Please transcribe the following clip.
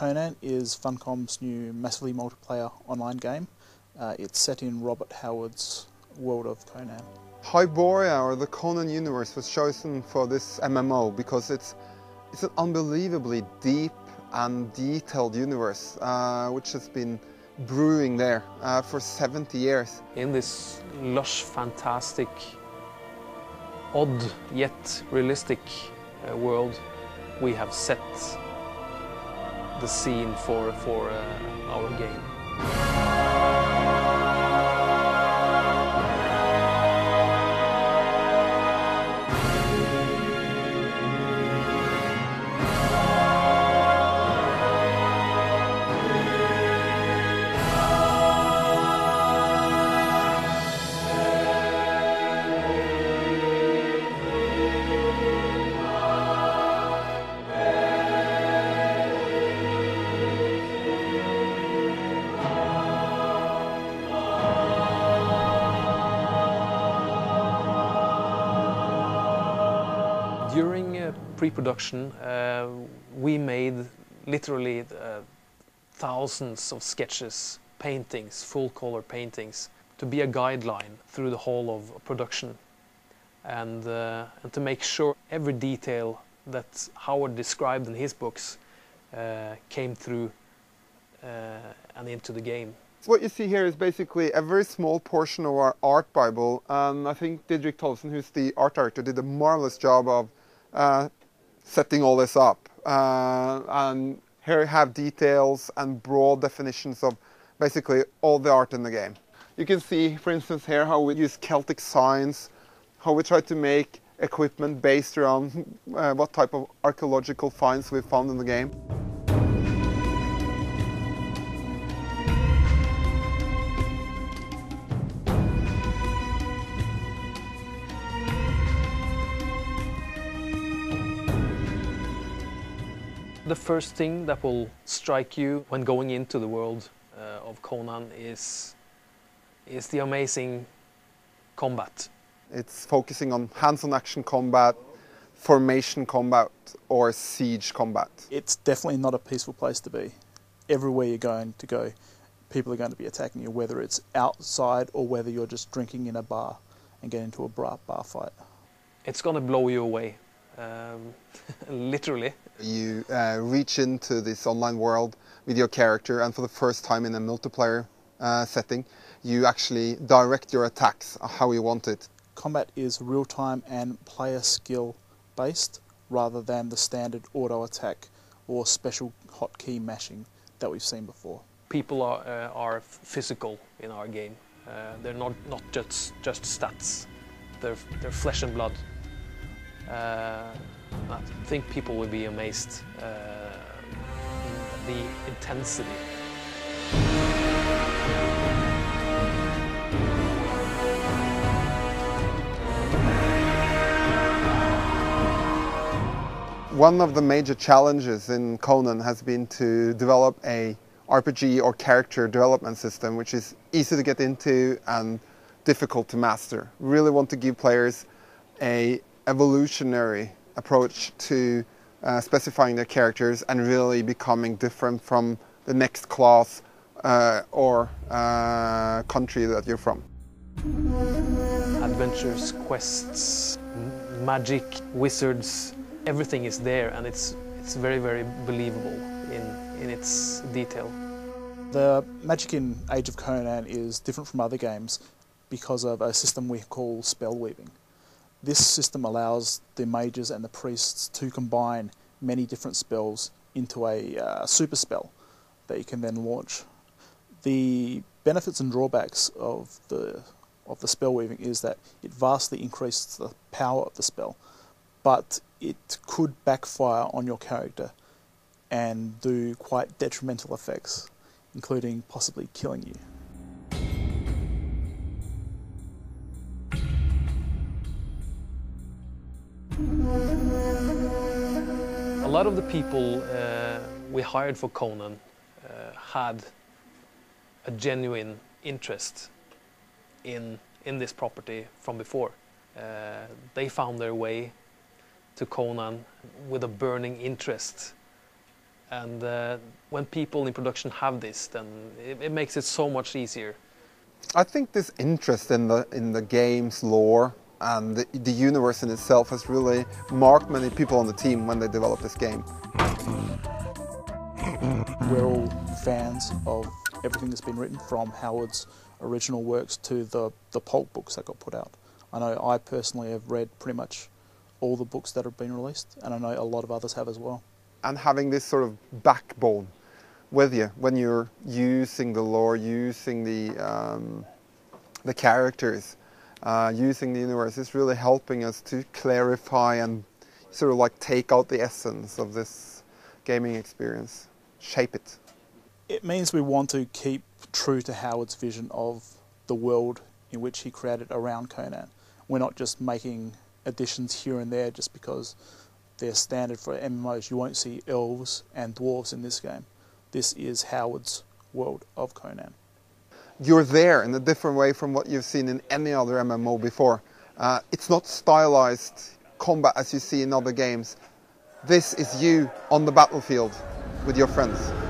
Conan is Funcom's new massively multiplayer online game. Uh, it's set in Robert Howard's world of Conan. Hyboria or the Conan universe was chosen for this MMO because it's it's an unbelievably deep and detailed universe uh, which has been brewing there uh, for 70 years. In this lush, fantastic, odd yet realistic uh, world, we have set the scene for, for uh, our game. During uh, pre-production, uh, we made literally uh, thousands of sketches, paintings, full-color paintings, to be a guideline through the whole of production, and uh, and to make sure every detail that Howard described in his books uh, came through uh, and into the game. What you see here is basically a very small portion of our art bible and I think Didrik Tollefsen, who's the art director, did a marvelous job of setting all this up. Uh, and here you have details and broad definitions of basically all the art in the game. You can see, for instance, here how we use Celtic signs, how we try to make equipment based around uh, what type of archaeological finds we found in the game. The first thing that will strike you when going into the world uh, of Conan is is the amazing combat. It's focusing on hands-on action combat, formation combat, or siege combat. It's definitely not a peaceful place to be. Everywhere you're going to go, people are going to be attacking you, whether it's outside or whether you're just drinking in a bar and get into a bar, bar fight. It's gonna blow you away, um, literally. You uh, reach into this online world with your character, and for the first time in a multiplayer uh, setting, you actually direct your attacks how you want it. Combat is real time and player skill based rather than the standard auto attack or special hotkey mashing that we've seen before. People are uh, are physical in our game. Uh, they're not not just just stats. They're they're flesh and blood. Uh, I think people will be amazed uh, the intensity. One of the major challenges in Conan has been to develop a RPG or character development system which is easy to get into and difficult to master. We Really want to give players a evolutionary approach to uh, specifying their characters and really becoming different from the next class uh, or uh, country that you're from. Adventures, quests, m- magic, wizards, everything is there and it's it's very very believable in in its detail. The magic in Age of Conan is different from other games because of a system we call spell weaving. This system allows the mages and the priests to combine many different spells into a uh, super spell that you can then launch. The benefits and drawbacks of the of the spell weaving is that it vastly increases the power of the spell, but it could backfire on your character and do quite detrimental effects, including possibly killing you. A lot of the people uh, we hired for Conan uh, had a genuine interest in in this property from before. Uh, they found their way to Conan with a burning interest And uh, when people in production have this, then it, it makes it so much easier. I think this interest in the in the game's lore and the, the universe in itself has really marked many people on the team when they developed this game. We're all fans of everything that's been written from Howard's original works to the, the pulp books that got put out. I know I personally have read pretty much all the books that have been released, and I know a lot of others have as well. And having this sort of backbone with you when you're using the lore, using the um, the characters, uh, using the universe is really helping us to clarify and sort of like take out the essence of this gaming experience, shape it. It means we want to keep true to Howard's vision of the world in which he created around Conan. We're not just making additions here and there just because they're standard for MMOs. You won't see elves and dwarves in this game. This is Howard's world of Conan you're there in a different way from what you've seen in any other MMO before. Uh, it's not stylized combat as you see in other games. This is you on the battlefield with your friends.